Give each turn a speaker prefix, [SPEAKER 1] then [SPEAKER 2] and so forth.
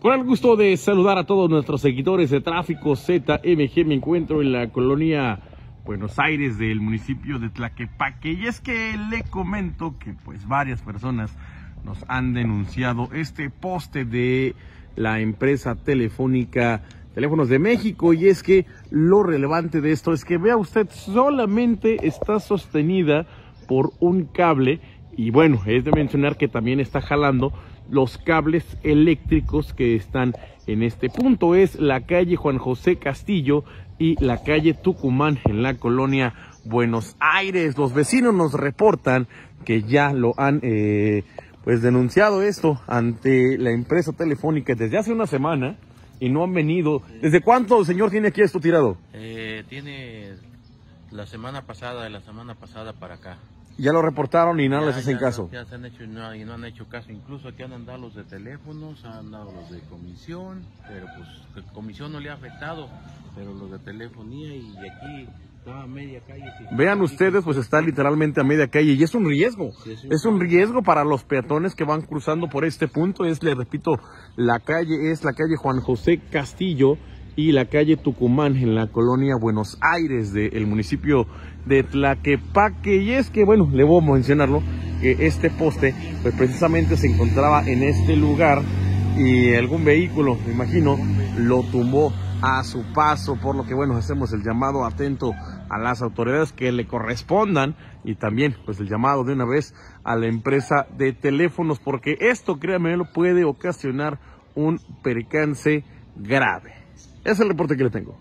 [SPEAKER 1] Con el gusto de saludar a todos nuestros seguidores de Tráfico ZMG, me encuentro en la colonia Buenos Aires del municipio de Tlaquepaque. Y es que le comento que pues varias personas nos han denunciado este poste de la empresa telefónica Teléfonos de México. Y es que lo relevante de esto es que vea usted solamente está sostenida por un cable y bueno, es de mencionar que también está jalando los cables eléctricos que están en este punto. Es la calle Juan José Castillo y la calle Tucumán en la colonia Buenos Aires. Los vecinos nos reportan que ya lo han eh, pues denunciado esto ante la empresa telefónica desde hace una semana y no han venido. ¿Desde cuánto, señor, tiene aquí esto tirado?
[SPEAKER 2] Eh, tiene la semana pasada, de la semana pasada para acá.
[SPEAKER 1] Ya lo reportaron y nada
[SPEAKER 2] Ya-
[SPEAKER 1] les hacen
[SPEAKER 2] ya-
[SPEAKER 1] caso.
[SPEAKER 2] Ya se han hecho y no, y no han hecho caso. Incluso aquí han andado los de teléfonos, han andado los de comisión, pero pues comisión no le ha afectado, pero los de telefonía y aquí estaba a media calle.
[SPEAKER 1] Vean ustedes, pues está literalmente a media calle y es un riesgo.
[SPEAKER 2] Sí, es un-
[SPEAKER 1] Es un riesgo para los peatones que van cruzando por este punto. Es, le repito, la calle es la calle Juan José Castillo y la calle Tucumán en la colonia Buenos Aires del municipio de Tlaquepaque. Y es que, bueno, le voy a mencionarlo, que este poste, pues precisamente se encontraba en este lugar y algún vehículo, me imagino, lo tumbó a su paso, por lo que bueno, hacemos el llamado atento a las autoridades que le correspondan y también pues el llamado de una vez a la empresa de teléfonos porque esto, créanme, lo puede ocasionar un percance grave. Ese es el reporte que le tengo.